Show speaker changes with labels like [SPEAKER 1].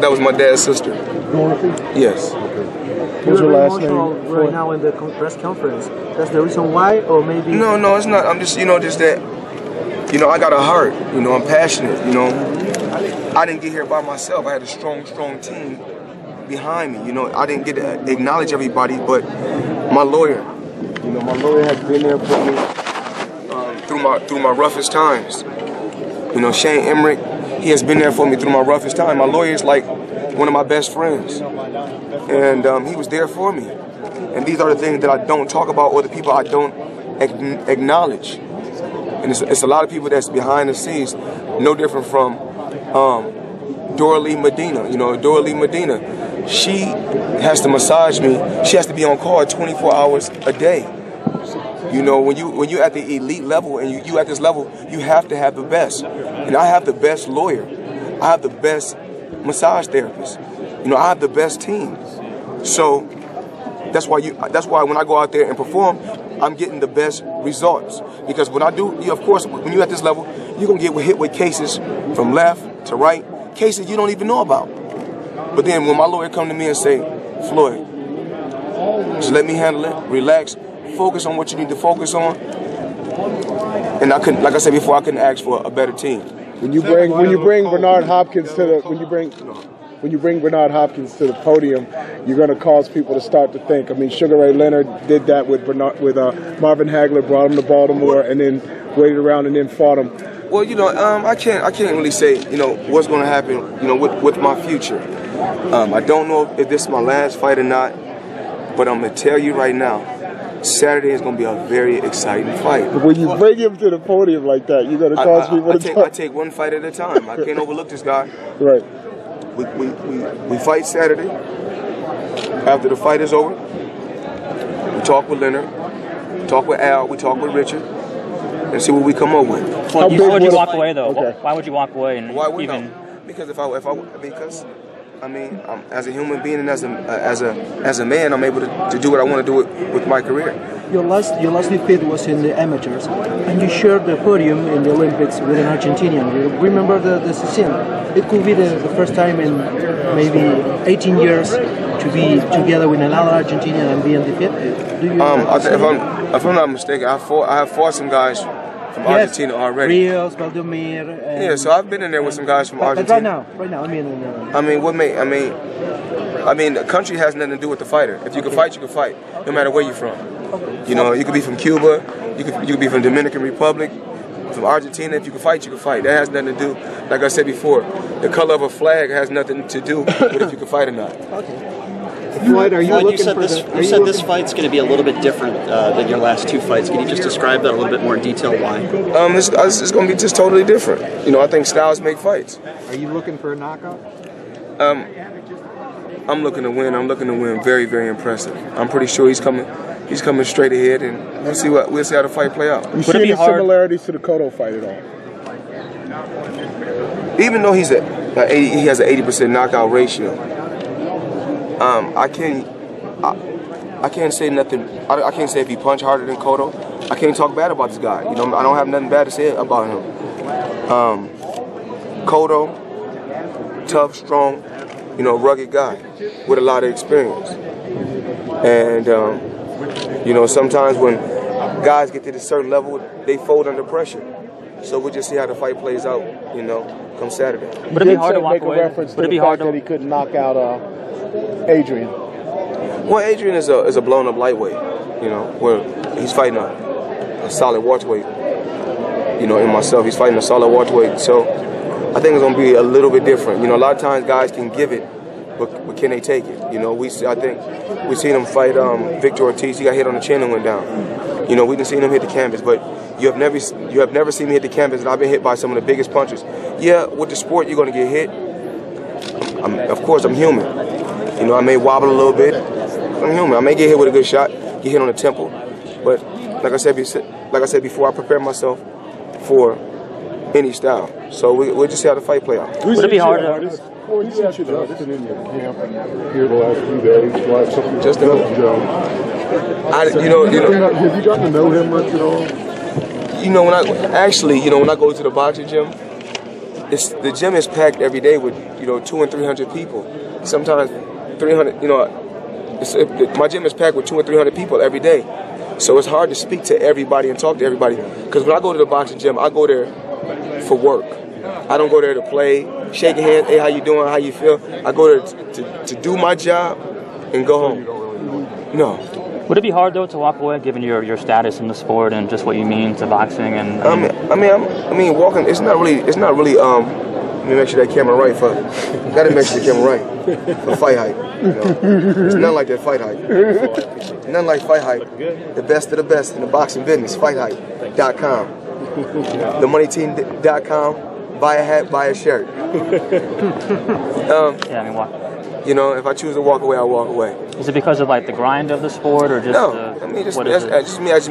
[SPEAKER 1] That was my dad's sister.
[SPEAKER 2] Dorothy?
[SPEAKER 1] Yes.
[SPEAKER 2] What's
[SPEAKER 3] You're
[SPEAKER 2] your last
[SPEAKER 3] emotional
[SPEAKER 2] name?
[SPEAKER 3] right now in the press conference. That's the reason why, or maybe
[SPEAKER 1] No, no, it's not. I'm just, you know, just that, you know, I got a heart. You know, I'm passionate. You know, I didn't get here by myself. I had a strong, strong team behind me. You know, I didn't get to acknowledge everybody, but my lawyer. You know, my lawyer has been there for me through my through my roughest times. You know, Shane Emmerich, he has been there for me through my roughest time. My lawyer is like one of my best friends, and um, he was there for me. And these are the things that I don't talk about, or the people I don't acknowledge. And it's, it's a lot of people that's behind the scenes, no different from um, Doralee Medina. You know, Doralee Medina, she has to massage me. She has to be on call 24 hours a day. You know, when you when you're at the elite level and you, you at this level, you have to have the best. And I have the best lawyer. I have the best massage therapist. You know, I have the best team. So that's why you that's why when I go out there and perform, I'm getting the best results. Because when I do, you, of course, when you're at this level, you're gonna get hit with cases from left to right, cases you don't even know about. But then when my lawyer come to me and say, Floyd, just let me handle it, relax, focus on what you need to focus on. And I couldn't, like I said before, I couldn't ask for a better team.
[SPEAKER 2] When you bring when you bring Bernard Hopkins to the when you bring when you bring Bernard Hopkins to the podium, you're going to cause people to start to think. I mean, Sugar Ray Leonard did that with Bernard, with uh, Marvin Hagler, brought him to Baltimore, and then waited around and then fought him.
[SPEAKER 1] Well, you know, um, I can't I can't really say you know what's going to happen you know with, with my future. Um, I don't know if this is my last fight or not, but I'm gonna tell you right now, Saturday is gonna be a very exciting fight.
[SPEAKER 2] When you bring him to the podium like that, you're going to
[SPEAKER 1] I,
[SPEAKER 2] cause
[SPEAKER 1] I-
[SPEAKER 2] people
[SPEAKER 1] I take,
[SPEAKER 2] talk.
[SPEAKER 1] I take one fight at a time. I can't overlook this guy.
[SPEAKER 2] Right.
[SPEAKER 1] We, we, we, we fight Saturday. After the fight is over, we talk with Leonard, talk with Al, we talk with Richard, and see what we come up with.
[SPEAKER 2] How
[SPEAKER 4] Why
[SPEAKER 2] big
[SPEAKER 4] would you
[SPEAKER 2] would a-
[SPEAKER 4] walk away though?
[SPEAKER 2] Okay.
[SPEAKER 4] Why would you walk away and
[SPEAKER 1] Why would
[SPEAKER 4] even?
[SPEAKER 1] no? Because if I if I because I mean um, as a human being and as a uh, as a as a man, I'm able to, to do what I want to do with, with my career.
[SPEAKER 3] your last your last defeat was in the amateurs, and you shared the podium in the Olympics with an Argentinian. You remember the, the scene? It could be the, the first time in maybe 18 years to be together with another Argentinian and be undefeated. Do you?
[SPEAKER 1] Um, I if I'm if I'm not mistaken, I fought I have fought some guys from
[SPEAKER 3] Yes.
[SPEAKER 1] Argentina already.
[SPEAKER 3] Rios,
[SPEAKER 1] Yeah, so I've been in there with some guys from
[SPEAKER 3] but, but
[SPEAKER 1] Argentina.
[SPEAKER 3] right now, right now, I mean, uh,
[SPEAKER 1] I mean, what make I mean, I mean, the country has nothing to do with the fighter. If you can fight, you can fight, no matter where you're from. Okay. You know, you could be from Cuba, you could you could be from Dominican Republic, from Argentina. If you can fight, you can fight. That has nothing to do, like I said before, the color of a flag has nothing to do with if you can fight or not.
[SPEAKER 3] Floyd, are you
[SPEAKER 5] Floyd,
[SPEAKER 3] looking
[SPEAKER 5] you said
[SPEAKER 3] for
[SPEAKER 5] this.
[SPEAKER 3] the?
[SPEAKER 5] You said
[SPEAKER 3] looking-
[SPEAKER 5] this fight's going to be a little bit different uh, than your last two fights. Can you just describe that a little bit more in detail? Why?
[SPEAKER 1] Um, it's, it's, it's going to be just totally different. You know, I think styles make fights.
[SPEAKER 2] Are you looking for a knockout?
[SPEAKER 1] Um, I'm looking to win. I'm looking to win. Very, very impressive. I'm pretty sure he's coming. He's coming straight ahead, and we'll see what we'll see how the fight play out.
[SPEAKER 2] You see any similarities to the Cotto fight at all?
[SPEAKER 1] even though he's a, a 80, he has an 80% knockout ratio. Um, I can't, I, I can't say nothing. I, I can't say if he punched harder than Cotto. I can't talk bad about this guy. You know, I don't have nothing bad to say about him. Um, Cotto, tough, strong, you know, rugged guy with a lot of experience. And um, you know, sometimes when guys get to a certain level, they fold under pressure. So we'll just see how the fight plays out, you know, come Saturday.
[SPEAKER 4] Would it be
[SPEAKER 2] did
[SPEAKER 4] hard
[SPEAKER 2] say-
[SPEAKER 4] to walk
[SPEAKER 2] make
[SPEAKER 4] away?
[SPEAKER 2] a reference
[SPEAKER 4] Would
[SPEAKER 2] to
[SPEAKER 4] it be
[SPEAKER 2] the
[SPEAKER 4] hard
[SPEAKER 2] fact that
[SPEAKER 4] to?
[SPEAKER 2] he couldn't knock out uh, Adrien.
[SPEAKER 1] Well, Adrien is a is a blown up lightweight, you know, where he's fighting a, a solid welterweight. You know, in myself, he's fighting a solid welterweight. So I think it's gonna be a little bit different. You know, a lot of times guys can give it, but, but can they take it? You know, we I think we've seen him fight um, Victor Ortiz. He got hit on the chin and went down. You know, we didn't see him hit the canvas, but you have never you have never seen me hit the canvas, and I've been hit by some of the biggest punches. Yeah, with the sport, you're gonna get hit. I'm, of course, I'm human. You know, I may wobble a little bit. I'm human. I may get hit with a good shot, get hit on the temple, but like I said, like I said before, I prepare myself for any style. So we, we'll just see how the fight play out.
[SPEAKER 4] Would it be hard to?
[SPEAKER 6] Well, you actually Justin in your camp here the last few days. Like something
[SPEAKER 1] Justin who?
[SPEAKER 6] Jones.
[SPEAKER 1] I, you know, you know,
[SPEAKER 6] Have you gotten to know him much at all?
[SPEAKER 1] you know, when I actually, you know, when I go to the boxing gym, it's the gym is packed every day with you know two and three hundred people. Sometimes three hundred. You know, it's, it, my gym is packed with two or three hundred people every day. So it's hard to speak to everybody and talk to everybody. Because when I go to the boxing gym, I go there for work. I don't go there to play, shake a hand, hey, how you doing, how you feel. I go there to, to, to do my job and go home. No.
[SPEAKER 4] Would it be hard though to walk away, given your, your status in the sport and just what you mean to boxing and?
[SPEAKER 1] I mean, I mean, I'm, I mean, walking. It's not really. It's not really. Um, let me make sure that camera right for. Got to make sure the camera right for fight hype. You know? It's not like that fight hype. Nothing like fight hype. The best of the best in the boxing business. Fighthype.com. TheMoneyTeam.com. Buy a hat, buy a shirt. um,
[SPEAKER 4] yeah, I mean, walk.
[SPEAKER 1] you know, if I choose to walk away, I'll walk away.
[SPEAKER 4] Is it because of like the grind of the sport, or just
[SPEAKER 1] No,
[SPEAKER 4] uh,
[SPEAKER 1] I mean, just,
[SPEAKER 4] what is it?
[SPEAKER 1] just me. I just